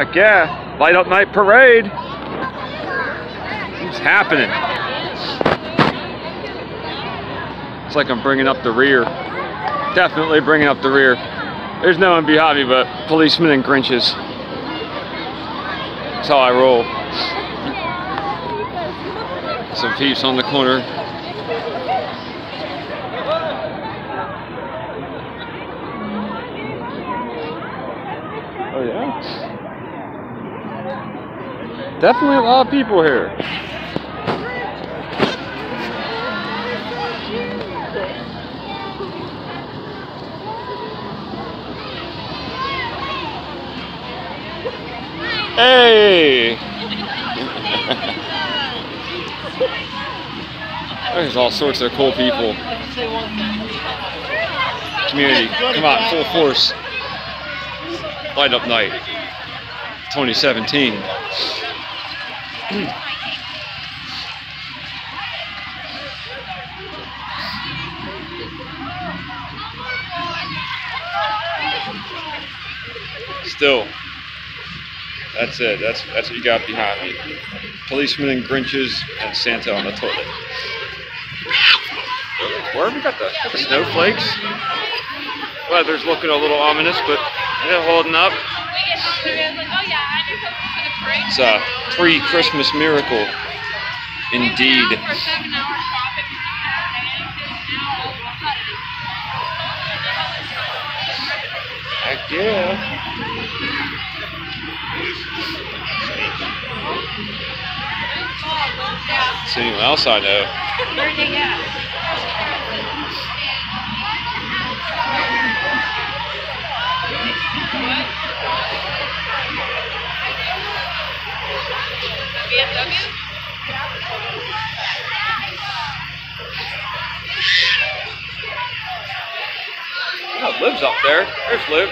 Heck yeah. Light up night parade. It's happening. It's like I'm bringing up the rear. Definitely bringing up the rear. There's no one behind me but policemen and Grinches. That's how I roll. Some peeps on the corner. Oh yeah? Definitely a lot of people here. Hey! There's all sorts of cool people. Community, come out full force. Light Up Night 2017. Still, that's it. That's that's what you got behind me. Policemen and Grinches and Santa on the toilet. Where have we got the, got the snowflakes? Weather's looking a little ominous, but they're holding up. It's uh, a pre-Christmas miracle, indeed. Heck yeah. See anyone else I know. Oh, Liv's up there. There's Liv.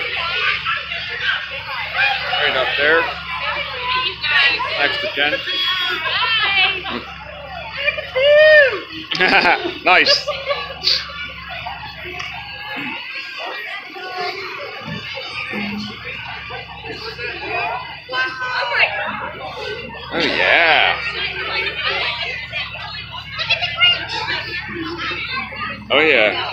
Right up there. Next to Jen. nice. Oh yeah. Oh yeah.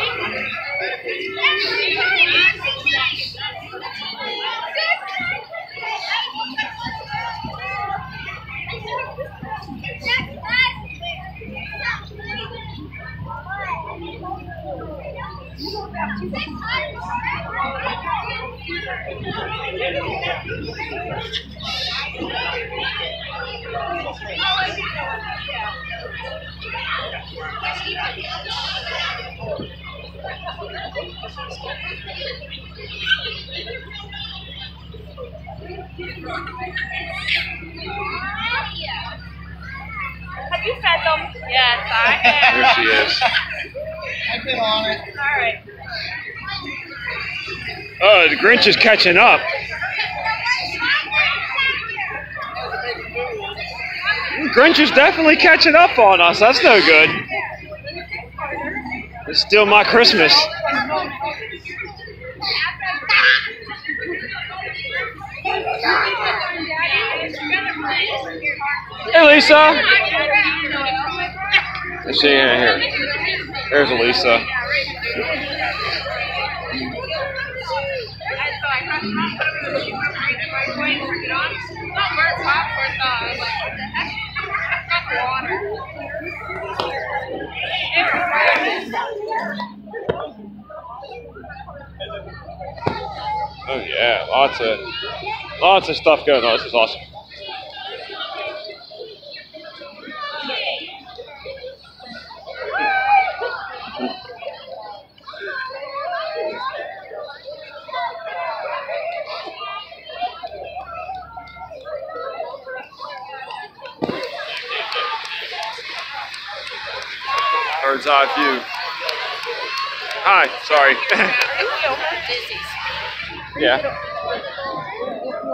Have you fed them? Yes, I have. There she is. I've been on it. All right. Oh, the Grinch is catching up. Grinch is definitely catching up on us. That's no good. It's still my Christmas. Hey, Lisa. Let's see here. here. There's Elisa. Oh yeah, lots of lots of stuff going on. This is awesome. Bird's eye view. Hi, sorry. Yeah.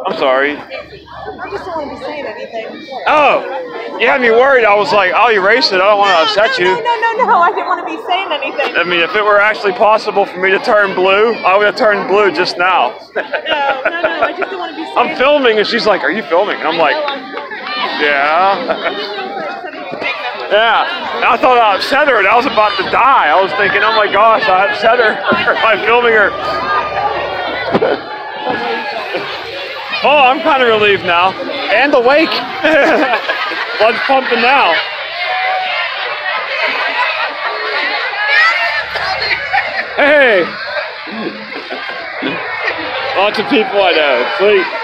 I'm sorry. I just don't want to be saying anything. Oh, you had me worried. I was like, I'll erase it. I don't want to upset you. No, no, no, no. I didn't want to be saying anything. I mean, if it were actually possible for me to turn blue, I would have turned blue just now. No, no, no. I just don't want to be I'm filming, and she's like, "Are you filming?" And I'm like, "Yeah." yeah. I thought I upset her, and I was about to die. I was thinking, "Oh my gosh, I upset her by filming her." Oh, I'm kind of relieved now, and awake. Blood's pumping now. Hey! Lots of people I know. Sweet.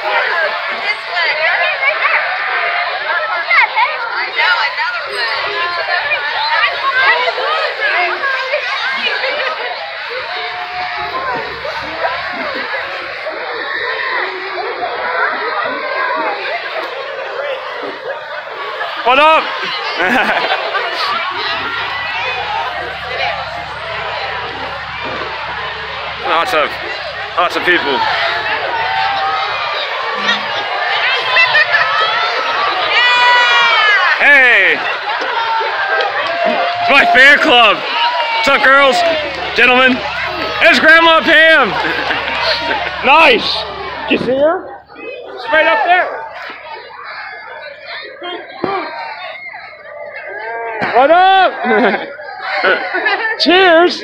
What up? lots of lots of people. Hey! It's my fan club. What's up, girls? Gentlemen? It's Grandma Pam! nice! Did you see her? It's right up there. What up? Cheers!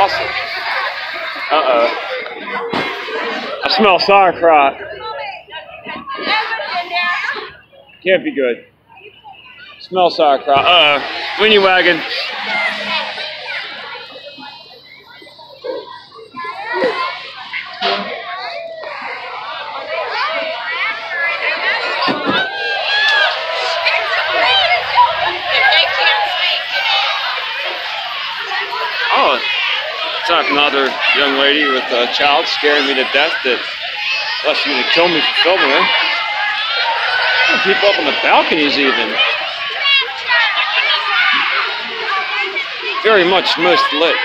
awesome. Uh-oh. I smell sauerkraut. Can't be good. Smell sauerkraut. Uh-oh. Winnie wagon. Oh, it's not another young lady with a child scaring me to death that thought going to kill me for filming her. People up on the balconies even. Very much most lit.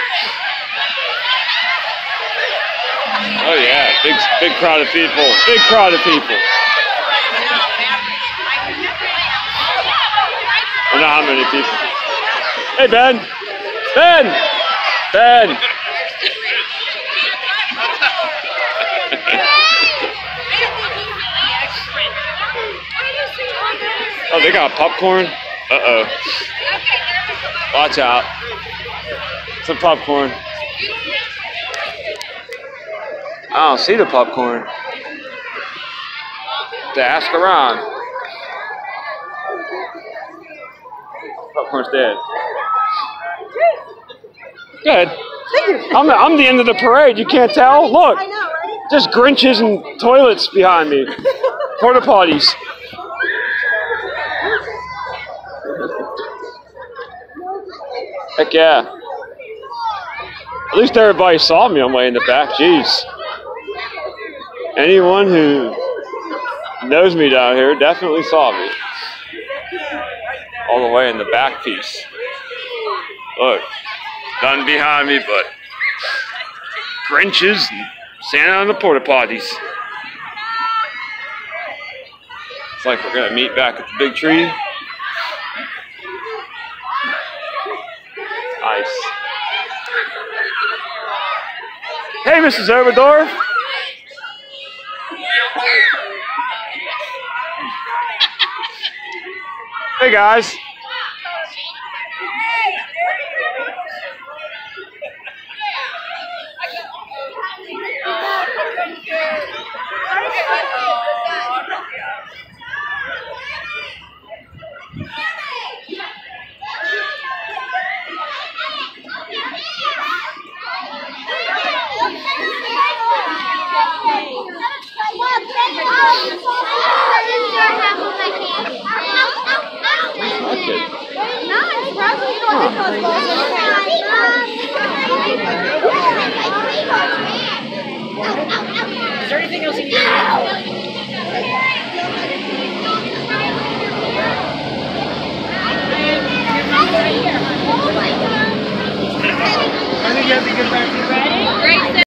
Oh yeah, big big crowd of people. Big crowd of people. I don't know how many people. Hey Ben! Ben! Ben! Oh, they got popcorn? Uh-oh. Watch out. Some popcorn. I don't see the popcorn. To ask around. Popcorn's dead. Good. I'm the, I'm the end of the parade. You can't tell. Look, I know, right? just Grinches and toilets behind me. Porta potties. Heck yeah. At least everybody saw me on the way in the back. Jeez. Anyone who knows me down here definitely saw me. All the way in the back piece. Look, nothing behind me but Grinches and Santa on the porta potties. It's like we're gonna meet back at the big tree. Hey, Mrs. Oberdorf. Hey, guys. Yeah. get back